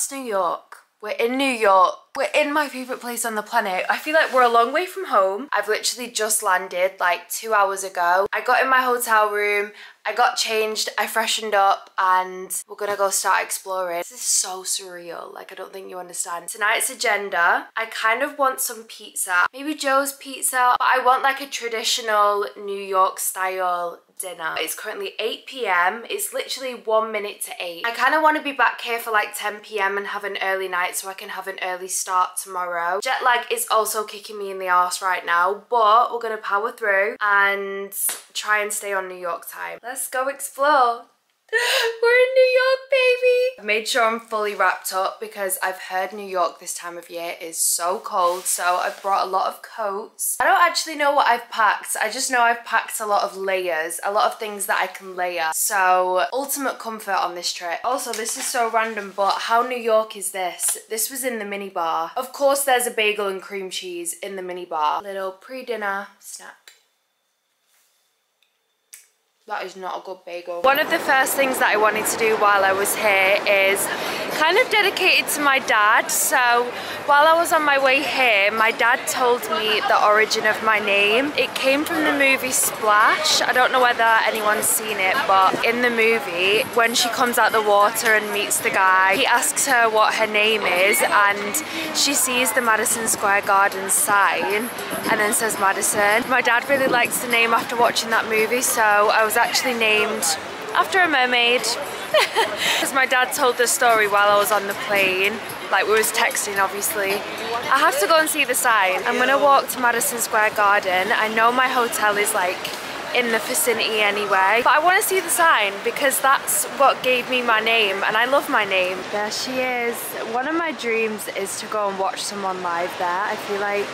That's New York. We're in New York. We're in my favourite place on the planet. I feel like we're a long way from home. I've literally just landed like two hours ago. I got in my hotel room, I got changed, I freshened up and we're gonna go start exploring. This is so surreal, like I don't think you understand. Tonight's agenda, I kind of want some pizza. Maybe Joe's Pizza, but I want like a traditional New York style dinner. It's currently 8 p.m. It's literally one minute to 8. I kind of want to be back here for like 10 p.m. and have an early night so I can have an early start tomorrow. Jet lag is also kicking me in the ass right now, but we're going to power through and try and stay on New York time. Let's go explore. We're in New York, baby! I've made sure I'm fully wrapped up because I've heard New York this time of year is so cold, so I've brought a lot of coats. I don't actually know what I've packed. I just know I've packed a lot of layers, a lot of things that I can layer. So, ultimate comfort on this trip. Also, this is so random, but how New York is this? This was in the minibar. Of course, there's a bagel and cream cheese in the minibar. Little pre-dinner snack. That is not a good bagel. One of the first things that I wanted to do while I was here is kind of dedicated to my dad. So while I was on my way here, my dad told me the origin of my name. It came from the movie Splash. I don't know whether anyone's seen it, but in the movie, when she comes out the water and meets the guy, he asks her what her name is and she sees the Madison Square Garden sign and then says Madison. My dad really likes the name after watching that movie, so I was actually named after a mermaid. Because my dad told the story while I was on the plane, like we was texting obviously. I have to go and see the sign. I'm gonna walk to Madison Square Garden. I know my hotel is like in the vicinity anyway. But I want to see the sign because that's what gave me my name and I love my name. There she is. One of my dreams is to go and watch someone live there. I feel like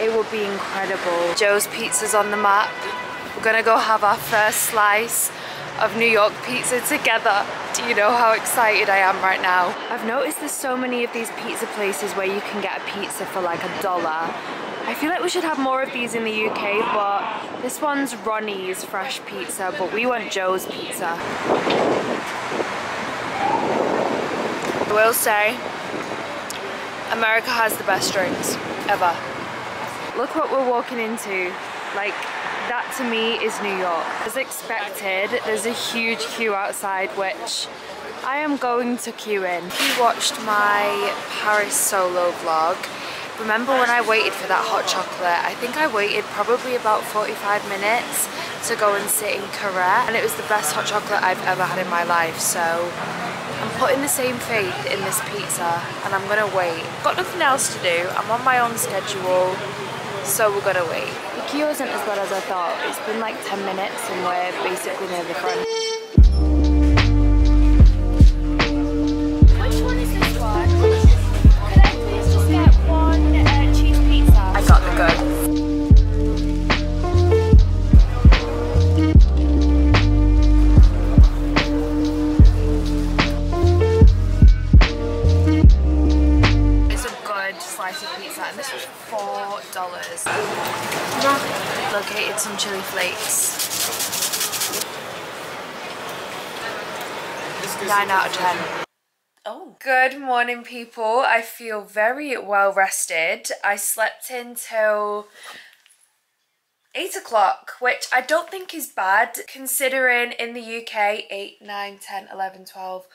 it would be incredible. Joe's Pizza's on the map. We're gonna go have our first slice of New York pizza together. Do you know how excited I am right now? I've noticed there's so many of these pizza places where you can get a pizza for like a dollar. I feel like we should have more of these in the UK, but this one's Ronnie's Fresh Pizza, but we want Joe's Pizza. I will say, America has the best drinks ever. Look what we're walking into. Like, that to me is New York. As expected, there's a huge queue outside, which I am going to queue in. If you watched my Paris solo vlog, remember when I waited for that hot chocolate? I think I waited probably about 45 minutes to go and sit in Carette, and it was the best hot chocolate I've ever had in my life, so I'm putting the same faith in this pizza, and I'm gonna wait. Got nothing else to do, I'm on my own schedule, so we're gonna wait. The queue isn't as bad as I thought. It's been like 10 minutes and we're basically near the front. Which one is this one? Could I please just get one uh, cheese pizza? I got the good. It's a good slice of pizza and this was four dollars. Located some chili flakes. Nine out of ten. Oh. Good morning people. I feel very well rested. I slept until 8 o'clock, which I don't think is bad considering in the UK 8, 9, 10, 11, 12,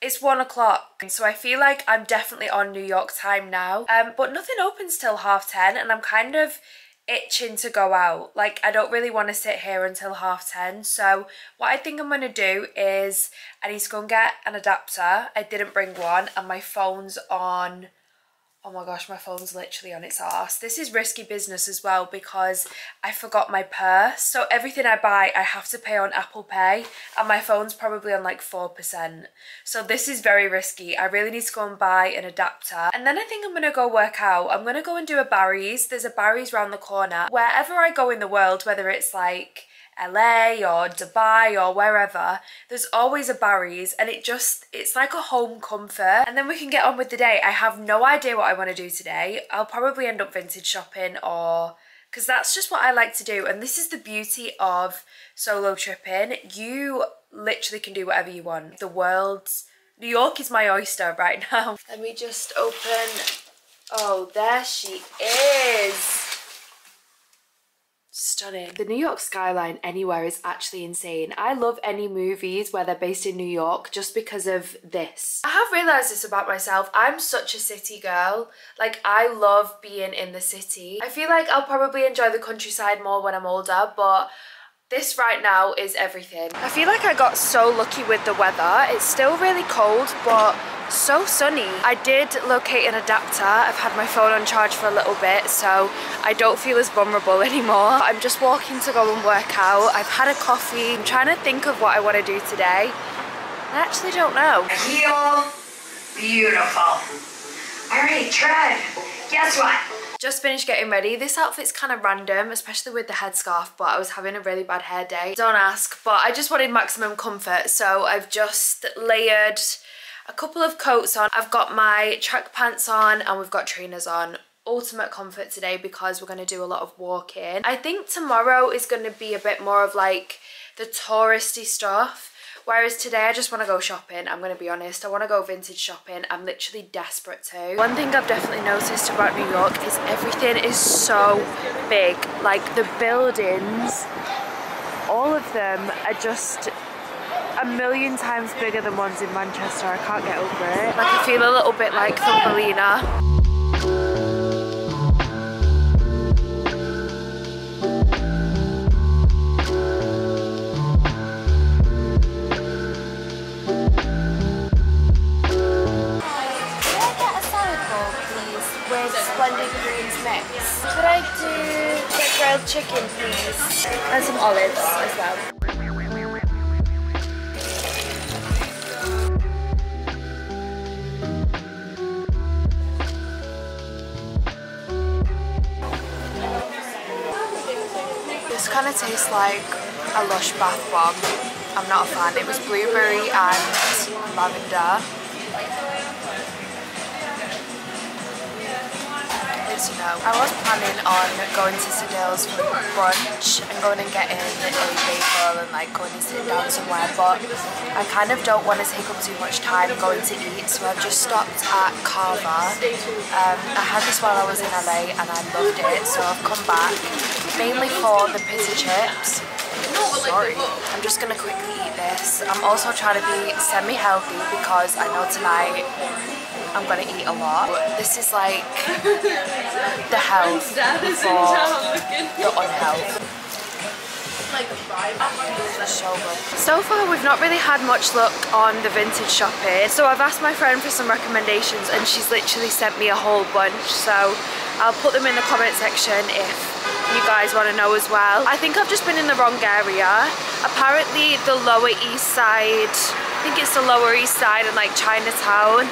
it's 1 o'clock. So I feel like I'm definitely on New York time now. Um, but nothing opens till half 10 and I'm kind of itching to go out. Like I don't really want to sit here until half 10. So what I think I'm going to do is I need to go and get an adapter. I didn't bring one and my phone's on Oh my gosh, my phone's literally on its ass. This is risky business as well because I forgot my purse. So everything I buy, I have to pay on Apple Pay and my phone's probably on like 4%. So this is very risky. I really need to go and buy an adapter. And then I think I'm to go work out. I'm to go and do a Barry's. There's a Barry's round the corner. Wherever I go in the world, whether it's like LA or Dubai or wherever, there's always a Barry's and it just, it's like a home comfort. And then we can get on with the day. I have no idea what I want to do today. I'll probably end up vintage shopping or because that's just what I like to do. And this is the beauty of solo tripping. You literally can do whatever you want. The world's New York is my oyster right now. Let me just open. Oh, there she is stunning. The New York skyline anywhere is actually insane. I love any movies where they're based in New York just because of this. I have realised this about myself. I'm such a city girl. Like, I love being in the city. I feel like I'll probably enjoy the countryside more when I'm older, but this right now is everything. I feel like I got so lucky with the weather. It's still really cold, but so sunny. I did locate an adapter. I've had my phone on charge for a little bit, so I don't feel as vulnerable anymore. I'm just walking to go and work out. I've had a coffee. I'm trying to think of what I want to do today. I actually don't know. Heel, beautiful. All right, tread. Guess what? Just finished getting ready. This outfit's kind of random, especially with the headscarf, but I was having a really bad hair day. Don't ask, but I just wanted maximum comfort, so I've just layered a couple of coats on. I've got my track pants on and we've got trainers on ultimate comfort today because we're going to do a lot of walking. I think tomorrow is going to be a bit more of like the touristy stuff Whereas today I just want to go shopping, I'm going to be honest. I want to go vintage shopping. I'm literally desperate to. One thing I've definitely noticed about New York is everything is so big. Like the buildings, all of them are just a million times bigger than ones in Manchester. I can't get over it. Like I feel a little bit like Thumbelina. Could I do the grilled chicken, please? And some olives as well. This kind of tastes like a Lush bath bomb. I'm not a fan. It was blueberry and lavender. You know. I was planning on going to Sadelle's for brunch and going and getting a bagel and like going and sitting down somewhere but I kind of don't want to take up too much time going to eat so I've just stopped at Cava. Um, I had this while I was in LA and I loved it so I've come back mainly for the pizza chips sorry. I'm just gonna quickly eat this. I'm also trying to be semi-healthy because I know tonight I'm gonna eat a lot. This is like the health before the unhealth. So far we've not really had much luck on the vintage shopping. So I've asked my friend for some recommendations and she's literally sent me a whole bunch. So I'll put them in the comment section if you guys want to know as well. I think I've just been in the wrong area. Apparently the lower east side, I think it's the lower east side and like Chinatown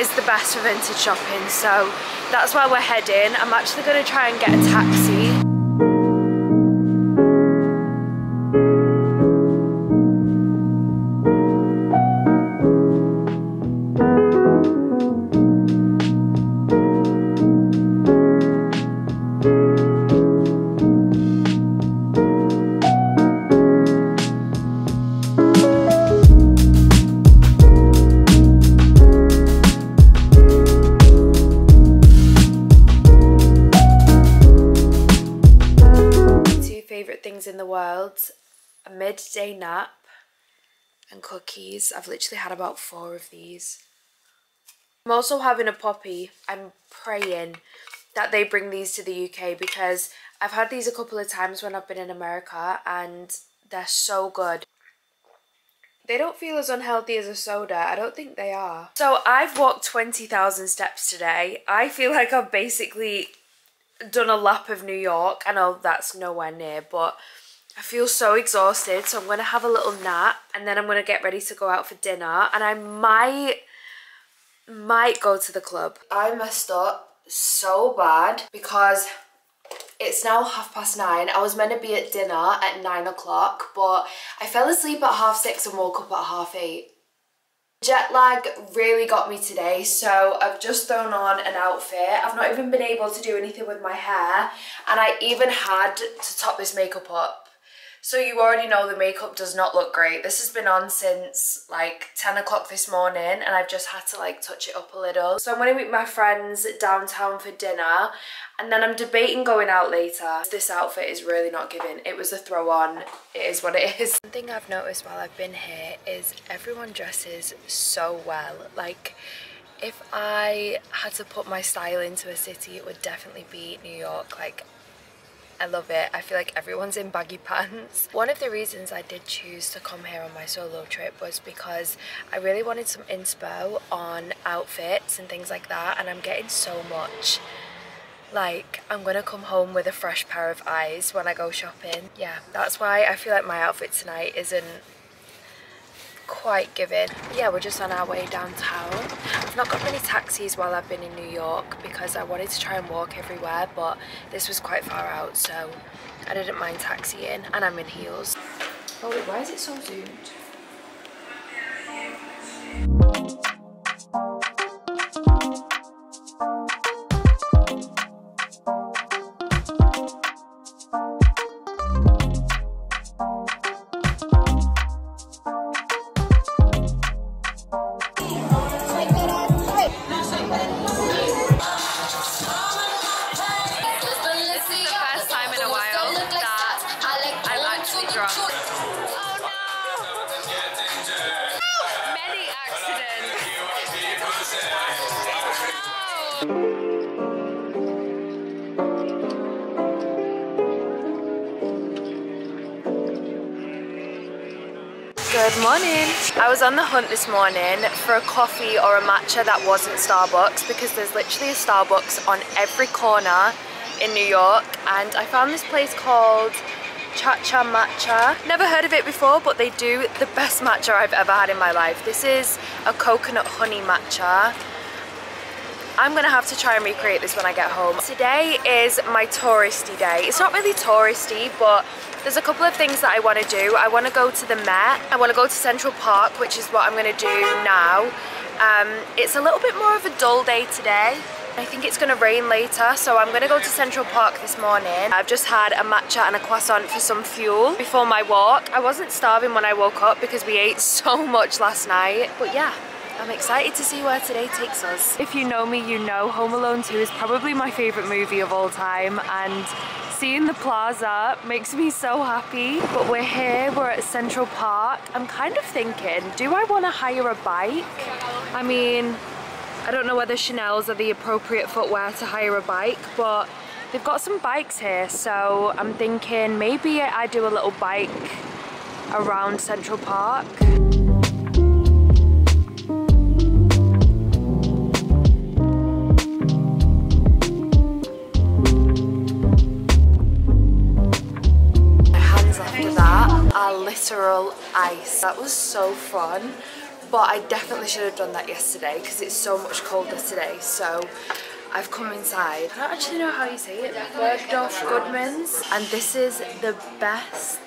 is the best for vintage shopping so that's where we're heading. I'm actually going to try and get a taxi midday nap and cookies. I've literally had about four of these. I'm also having a Poppi. I'm praying that they bring these to the UK because I've had these a couple of times when I've been in America and they're so good. They don't feel as unhealthy as a soda. I don't think they are. So I've walked 20,000 steps today. I feel like I've basically done a lap of New York. I know that's nowhere near, but I feel so exhausted, so I'm going to have a little nap and then I'm going to get ready to go out for dinner and I might, might go to the club. I messed up so bad because it's now half past nine. I was meant to be at dinner at nine o'clock, but I fell asleep at half six and woke up at half eight. Jet lag really got me today, so I've just thrown on an outfit. I've not even been able to do anything with my hair, and I even had to top this makeup up So you already know the makeup does not look great. This has been on since like 10 o'clock this morning and I've just had to like touch it up a little. So I'm going to meet my friends downtown for dinner and then I'm debating going out later. This outfit is really not giving. It was a throw on. It is what it is. One thing I've noticed while I've been here is everyone dresses so well. Like if I had to put my style into a city, it would definitely be New York. Like I love it. I feel like everyone's in baggy pants. One of the reasons I did choose to come here on my solo trip was because I really wanted some inspo on outfits and things like that and I'm getting so much like I'm gonna come home with a fresh pair of eyes when I go shopping. Yeah, that's why I feel like my outfit tonight isn't quite given. Yeah, we're just on our way downtown. I've not got many taxis while I've been in New York because I wanted to try and walk everywhere, but this was quite far out, so I didn't mind taxiing, and I'm in heels. Oh wait, why is it so zoomed? Good morning. I was on the hunt this morning for a coffee or a matcha that wasn't Starbucks because there's literally a Starbucks on every corner in New York and I found this place called Cha Cha Matcha. Never heard of it before but they do the best matcha I've ever had in my life. This is a coconut honey matcha. I'm gonna have to try and recreate this when I get home. Today is my touristy day. It's not really touristy but there's a couple of things that I want to do. I want to go to the Met. I want to go to Central Park, which is what I'm to do now. Um, it's a little bit more of a dull day today. I think it's to rain later, so I'm to go to Central Park this morning. I've just had a matcha and a croissant for some fuel before my walk. I wasn't starving when I woke up because we ate so much last night. But yeah, I'm excited to see where today takes us. If you know me, you know Home Alone 2 is probably my favourite movie of all time and seeing the plaza makes me so happy. But we're here, we're at Central Park. I'm kind of thinking, do I want to hire a bike? I mean, I don't know whether Chanel's are the appropriate footwear to hire a bike, but they've got some bikes here. So I'm thinking maybe I do a little bike around Central Park. Literal ice. That was so fun, but I definitely should have done that yesterday because it's so much colder today. So I've come inside. I don't actually know how you say it. Bergdorf Goodman's. And this is the best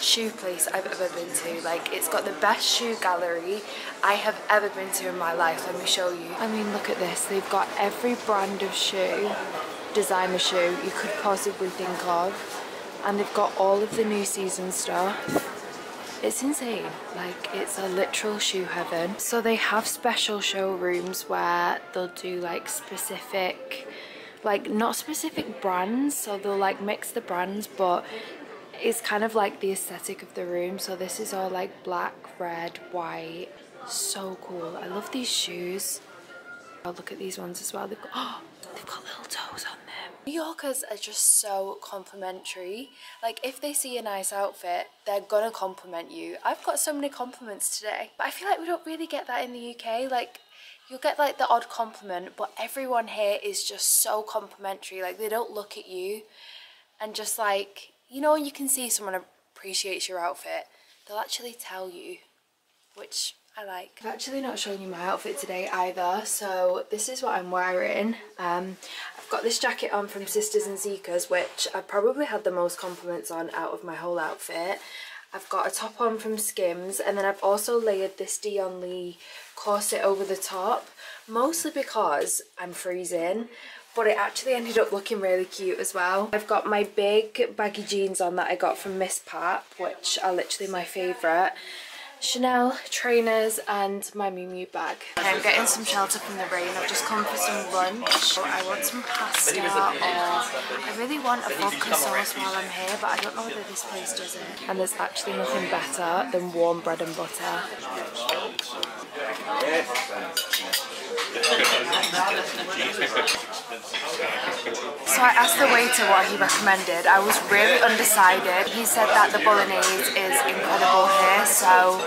shoe place I've ever been to. Like, it's got the best shoe gallery I have ever been to in my life. Let me show you. I mean, look at this. They've got every brand of shoe, designer shoe you could possibly think of. And they've got all of the new season stuff. It's insane, like it's a literal shoe heaven. So they have special showrooms where they'll do like specific, like not specific brands, so they'll like mix the brands, but it's kind of like the aesthetic of the room. So this is all like black, red, white, so cool. I love these shoes. I'll look at these ones as well. They've got, oh, they've got little toes on New Yorkers are just so complimentary. Like if they see a nice outfit, they're gonna compliment you. I've got so many compliments today, but I feel like we don't really get that in the UK. Like you'll get like the odd compliment, but everyone here is just so complimentary. Like they don't look at you and just like, you know, you can see someone appreciates your outfit. They'll actually tell you, which I like. I've actually not shown you my outfit today either, so this is what I'm wearing. Um, I've got this jacket on from Sisters and Seekers, which I probably had the most compliments on out of my whole outfit. I've got a top on from Skims, and then I've also layered this Dion Lee corset over the top, mostly because I'm freezing, but it actually ended up looking really cute as well. I've got my big baggy jeans on that I got from Miss Pat, which are literally my favourite. Chanel trainers and my Miu Miu bag. I'm getting some shelter from the rain. I've just come for some lunch. I want some pasta or I really want a vodka sauce while I'm here but I don't know whether this place does it. And there's actually nothing better than warm bread and butter. So I asked the waiter what he recommended. I was really undecided. He said that the bolognese is incredible here, so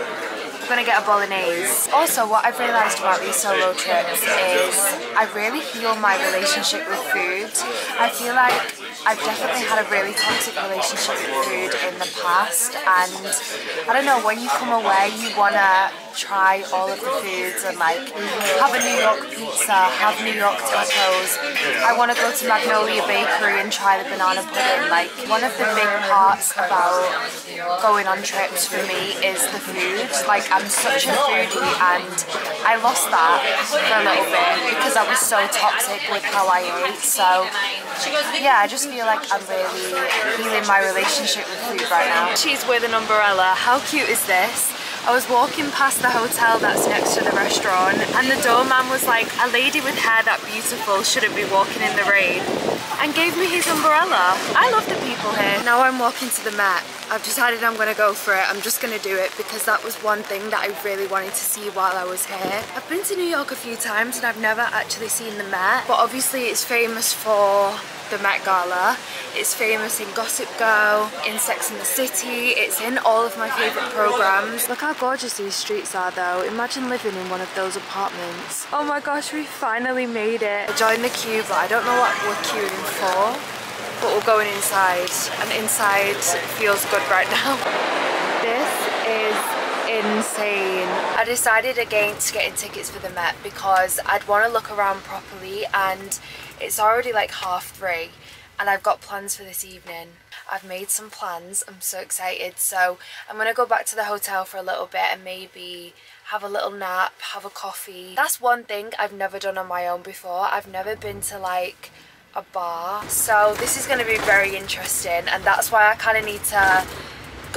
I'm gonna get a bolognese. Also, what I've realised about these solo trips is I really heal my relationship with food. I feel like I've definitely had a really toxic relationship with food in the past and I don't know, when you come away you wanna try all of the foods and like have a New York pizza, have New York tacos. I want to go to Magnolia Bakery and try the banana pudding. Like one of the big parts about going on trips for me is the food. Like I'm such a foodie and I lost that for a little bit because I was so toxic with how I ate. So yeah, I just feel like I'm really healing my relationship with food right now. She's with an umbrella. How cute is this? I was walking past the hotel that's next to the restaurant and the doorman was like, a lady with hair that beautiful shouldn't be walking in the rain and gave me his umbrella. I love the people here. Now I'm walking to the Met. I've decided I'm gonna go for it. I'm just gonna do it because that was one thing that I really wanted to see while I was here. I've been to New York a few times and I've never actually seen the Met, but obviously it's famous for the Met Gala. It's famous in Gossip Girl, in Sex and the City, it's in all of my favourite programmes. Look how gorgeous these streets are though. Imagine living in one of those apartments. Oh my gosh, we finally made it. I joined the queue, but I don't know what we're queuing for. But we're going inside, and inside feels good right now. This is insane. I decided against getting tickets for the Met because I'd want to look around properly and it's already like half three and I've got plans for this evening. I've made some plans, I'm so excited. So I'm gonna go back to the hotel for a little bit and maybe have a little nap, have a coffee. That's one thing I've never done on my own before. I've never been to like a bar. So this is gonna be very interesting and that's why I kind of need to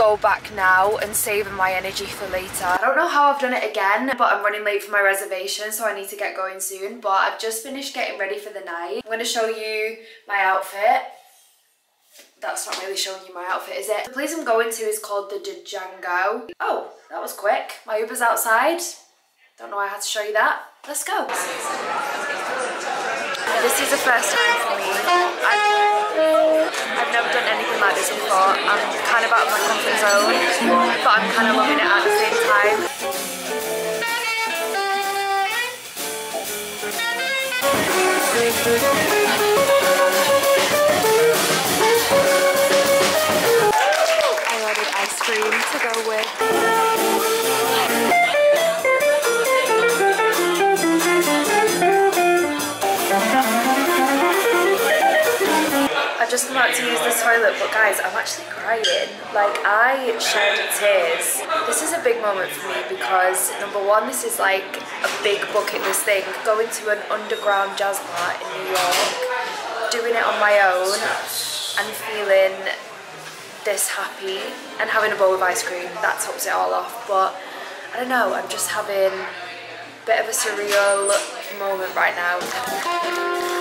go back now and saving my energy for later. I don't know how I've done it again, but I'm running late for my reservation, so I need to get going soon. But I've just finished getting ready for the night. I'm gonna show you my outfit. That's not really showing you my outfit, is it? The place I'm going to is called the Django. Oh, that was quick. My Uber's outside. Don't know why I had to show you that. Let's go. This is the first time for me. I've, I've never done anything like this before. I'm kind of out of my comfort zone, but I'm kind of loving it at the same time. I ordered ice cream to go with. I just come out to use the toilet, but guys, I'm actually crying. Like, I shed tears. This is a big moment for me because, number one, this is like a big bucket list thing. Going to an underground jazz bar in New York, doing it on my own, and feeling this happy, and having a bowl of ice cream, that tops it all off. But, I don't know, I'm just having a bit of a surreal moment right now.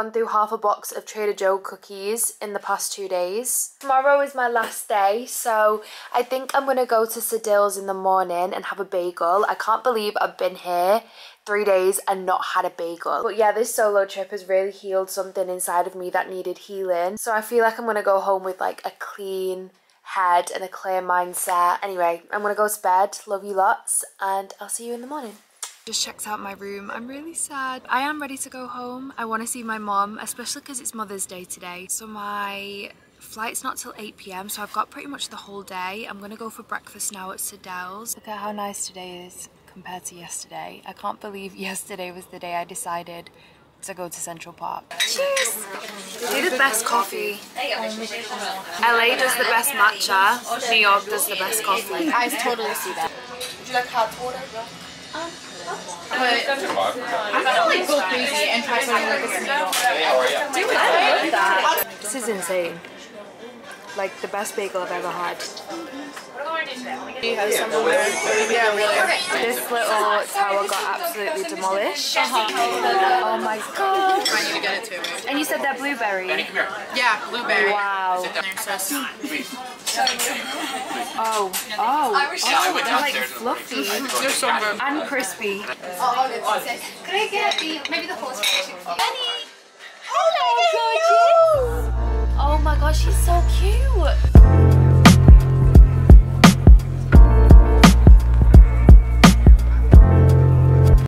Gone through half a box of Trader Joe cookies in the past two days. Tomorrow is my last day, so I think I'm gonna go to Sadelle's in the morning and have a bagel. I can't believe I've been here three days and not had a bagel. But yeah, this solo trip has really healed something inside of me that needed healing. So I feel like I'm gonna go home with like a clean head and a clear mindset. Anyway, I'm gonna go to bed. Love you lots, and I'll see you in the morning just checked out my room. I'm really sad. I am ready to go home. I want to see my mom, especially because it's Mother's Day today. So my flight's not till 8 p.m. so I've got pretty much the whole day. I'm gonna go for breakfast now at Sadelle's. Look at how nice today is compared to yesterday. I can't believe yesterday was the day I decided to go to Central Park. Cheers! They do the best coffee. LA does the best matcha. New York does the best coffee. I totally see that. Would you like hot water? But I'm gonna like go crazy and try something like this needle. This is insane. Like the best bagel I've ever had. You have some. Yeah, really. This little tower got absolutely demolished. Uh-huh. Oh my god. I need to get it too. And you said they're blueberry. Yeah, blueberry. Wow. Oh, oh, oh, oh they're like fluffy. And crispy. I get the, maybe the horse Benny! Oh my gosh, she's so cute!